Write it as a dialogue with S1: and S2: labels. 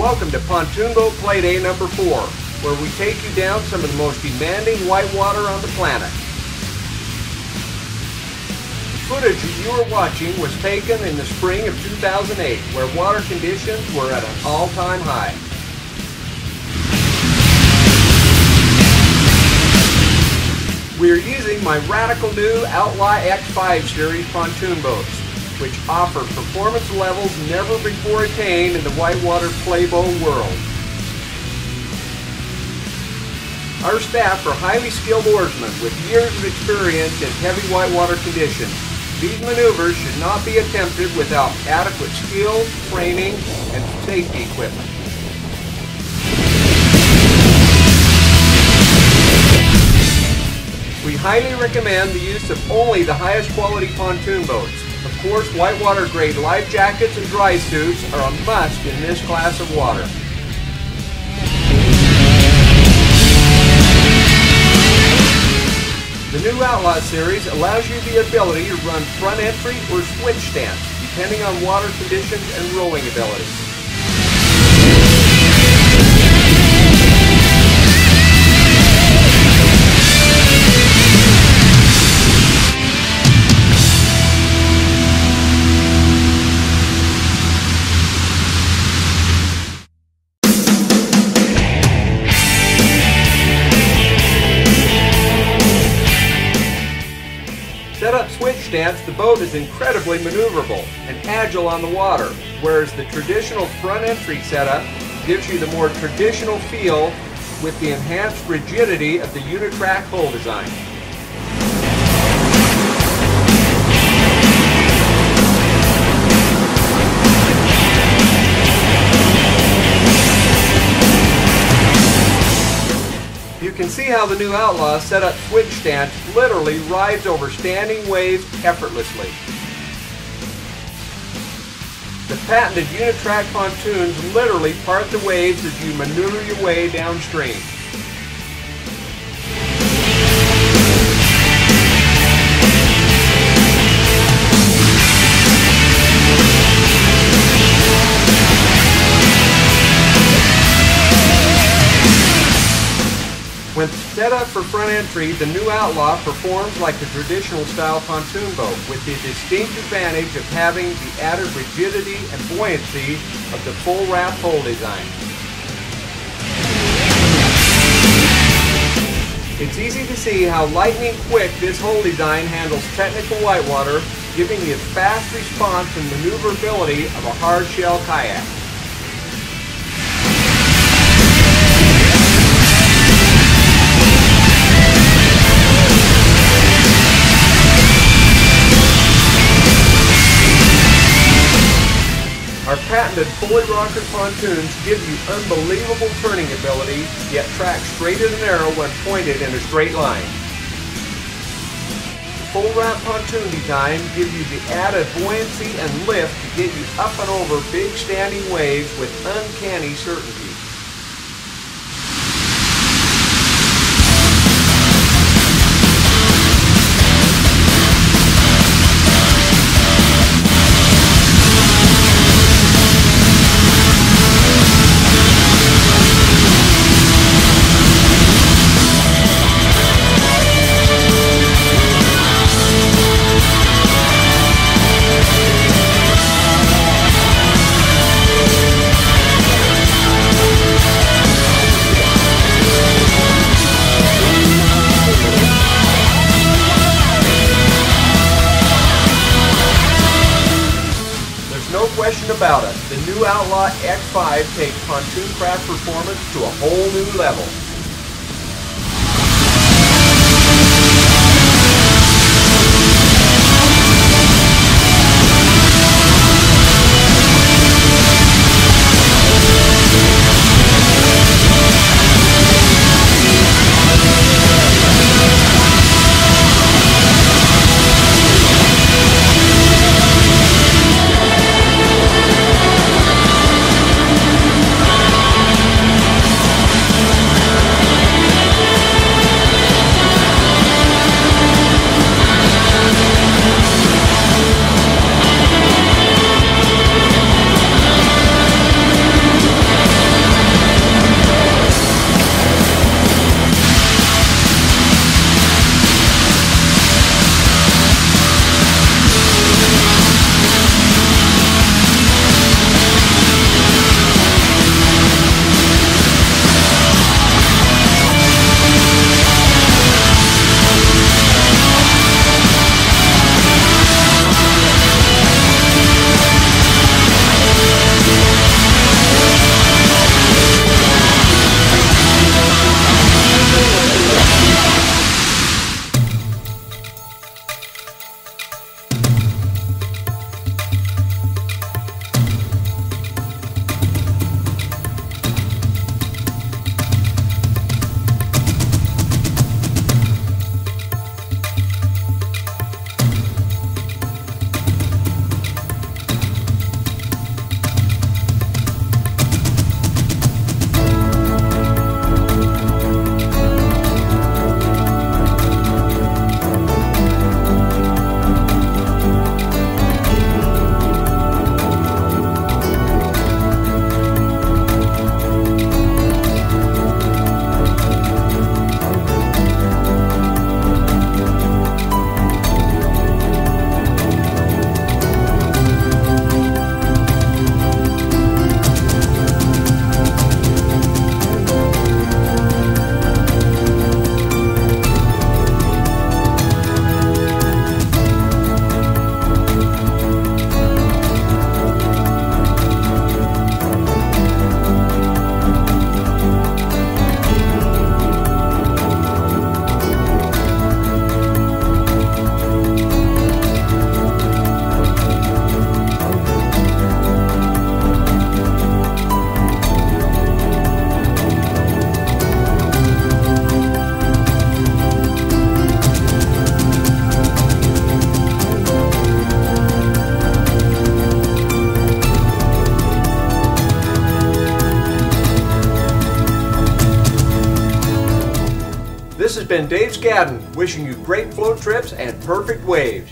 S1: Welcome to Pontoon Boat Play Day number four, where we take you down some of the most demanding whitewater on the planet. The footage you are watching was taken in the spring of 2008, where water conditions were at an all-time high. We are using my radical new Outlaw X5 series pontoon boats which offer performance levels never before attained in the whitewater playboat world. Our staff are highly skilled oarsmen with years of experience in heavy whitewater conditions. These maneuvers should not be attempted without adequate skill, training, and safety equipment. We highly recommend the use of only the highest quality pontoon boats. Of course, whitewater grade life jackets and dry suits are a must in this class of water. The new Outlaw series allows you the ability to run front entry or switch stance, depending on water conditions and rolling ability. Set up switch stance, the boat is incredibly maneuverable and agile on the water, whereas the traditional front entry setup gives you the more traditional feel with the enhanced rigidity of the Unitrack hull design. See how the new Outlaw set up switch stance literally rides over standing waves effortlessly. The patented Unitrack pontoons literally part the waves as you maneuver your way downstream. When set up for front entry, the new Outlaw performs like a traditional style pontoon boat with the distinct advantage of having the added rigidity and buoyancy of the full wrap hull design. It's easy to see how lightning quick this hull design handles technical whitewater, giving you fast response and maneuverability of a hard shell kayak. Patented fully rockered pontoons give you unbelievable turning ability, yet track straight as an arrow when pointed in a straight line. The full wrap pontoon design gives you the added buoyancy and lift to get you up and over big standing waves with uncanny certainty. About it. The new Outlaw X5 takes pontoon craft performance to a whole new level. Been Dave Scadden wishing you great float trips and perfect waves.